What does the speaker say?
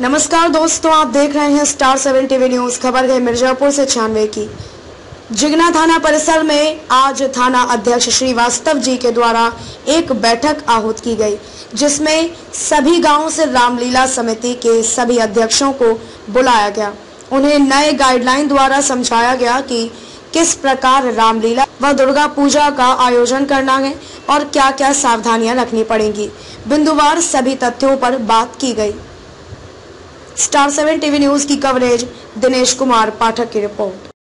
नमस्कार दोस्तों, आप देख रहे हैं स्टार सेवन टीवी न्यूज़ खबर है मिर्जापुर से छानवे की। जिगना थाना परिसर में आज थाना अध्यक्ष श्रीवास्तव जी के द्वारा एक बैठक आहूत की गई, जिसमें सभी गाँवों से रामलीला समिति के सभी अध्यक्षों को बुलाया गया। उन्हें नए गाइडलाइन द्वारा समझाया गया कि किस प्रकार रामलीला व दुर्गा पूजा का आयोजन करना है और क्या क्या सावधानियाँ रखनी पड़ेंगी। बिंदुवार सभी तथ्यों पर बात की गई। स्टार सेवन टीवी न्यूज़ की कवरेज दिनेश कुमार पाठक की रिपोर्ट।